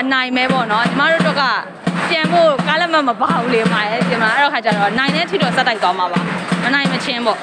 အနိုင်ပဲပေါ့နော်ညီမတို့တော့ကပြန်ဖို့ကားလက်မမပါဘူးလေမှာရဲ့ဒီမှာအဲ့တော့ခါကျတော့နိုင်တဲ့ထိတော့စက်တိုက်သွားမှာပါမနိုင်မချင်းပေါ့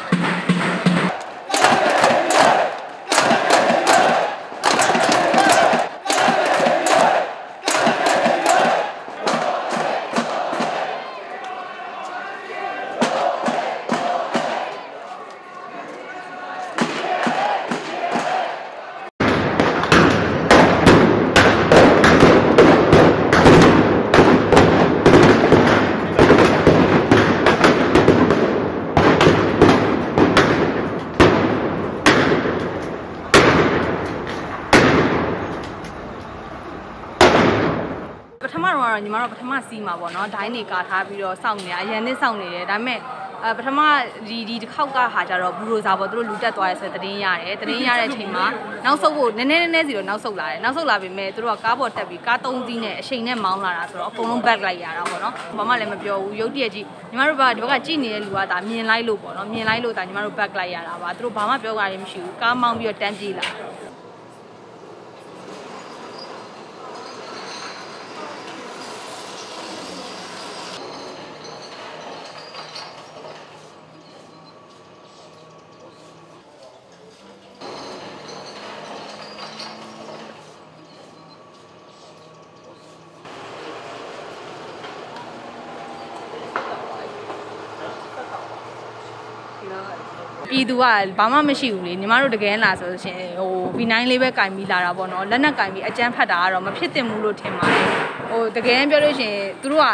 ထမတော့ကတော့ညီမတို့ပထမစီးမှာပေါ့နော်ဒိုင်းနေကာထားပြီးတော့စောင့်နေတာအရန်နဲ့စောင့်နေတယ်ဒါပေမဲ့အဲပထမဒီဒီတစ်ခေါက်ကဟာကြတော့ဘူရိုဇာပေါ့သူတို့လူတက်သွားရဲဆိုတဲ့သတင်းရတယ်သတင်းရတဲ့အချိန်မှာနောက်ဆုတ်ဖို့နည်းနည်းနည်းနည်းစီတော့နောက်ဆုတ်လာတယ်နောက်ဆုတ်လာပေမဲ့သူတို့ကကားပေါ်တက်ပြီးကား၃စီးနဲ့အချိန်နဲ့မောင်းလာတာဆိုတော့အကုန်လုံး back လိုက်ရတာပေါ့နော်ဘာမှလည်းမပြောဘူးရုပ်တရက်ကြီးညီမတို့ကဒီဘက်ကကြည့်နေတဲ့လူကဒါမြင်လိုက်လို့ပေါ့နော်မြင်လိုက်လို့ဒါညီမတို့ back လိုက်ရတာပါသူတို့ဘာမှပြောကြရမရှိဘူးကားမောင်းပြီးတော့တန်းပြေးလာ ပြည်သူကဘာမှမရှိဘူးလေညီမတို့တကယ်လာဆိုလို့ရှင်ဟို V9 လေးပဲကင်ပြီးလာတာပေါ့နော်လက်နက်ကင်ပြီးအကြမ်းဖက်တာကတော့မဖြစ်သင့်ဘူးလို့ထင်ပါတယ်ဟိုတကယ်ပြောလို့ရှင်သူတို့က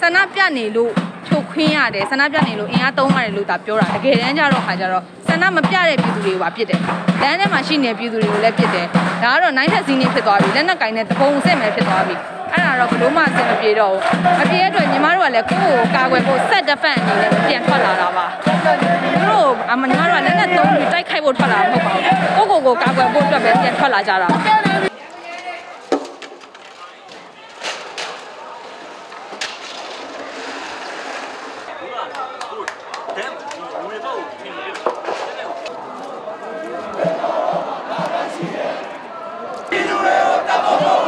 ဆန္ဒပြနေလို့ချုပ်ခွင်းရတယ်ဆန္ဒပြနေလို့အင်အားသုံးရတယ်လို့သာပြောတာတကယ်တမ်းကျတော့ခါကျတော့ဆန္ဒမပြတဲ့ပြည်သူတွေကိုပါပြစ်တယ်လမ်းထဲမှာရှိနေတဲ့ပြည်သူတွေကိုလည်းပြစ်တယ်ဒါကတော့နိုင်ထက်စီးနေဖြစ်သွားပြီလက်နက်ကင်နဲ့တပုံအစ်စ်မဲ့ဖြစ်သွားပြီအဲ့ဒါတော့ဘလို့မှအဆင်မပြေတော့ဘူးမပြေတဲ့အတွက်ညီမတို့ကလည်းကိုယ့်ကိုကာကွယ်ဖို့ set defense အနေနဲ့ပြန်ထွက်လာတာပါသူတို့ အမညီမတို့ကလည်းလက်သုံးပြီးတိုက်ခိုက်ဖို့ထွက်လာမှာမဟုတ်ပါဘူးကိုယ့်ကိုယ်ကိုကာကွယ်ဖို့အတွက်ပဲပြန်ထွက်လာကြတာပြည်သူတွေကိုတပ်ဖို့